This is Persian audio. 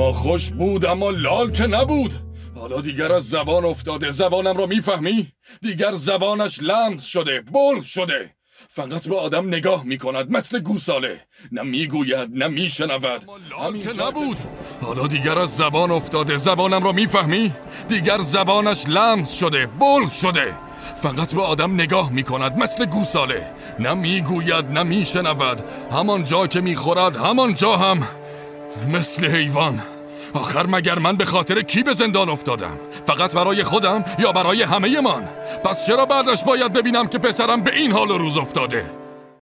غذا خوش بود اما لال که نبود. حالا دیگر از زبان افتاده زبانم را می‌فهمی؟ دیگر زبانش لمس شده بل شده. فقط به آدم نگاه می کند مثل گوساله. نه می‌گوید نه میشنود. همین که نبود. حالا دیگر از زبان افتاده زبانم را می‌فهمی؟ دیگر زبانش لمس شده بل شده. فقط به آدم نگاه می کند مثل گوساله. نه می‌گوید نه میشنود. همان جا که می‌خورد همان جا هم. مثل حیوان آخر مگر من به خاطر کی به زندان افتادم؟ فقط برای خودم یا برای همه من؟ پس چرا بعدش باید ببینم که پسرم به این حال و روز افتاده؟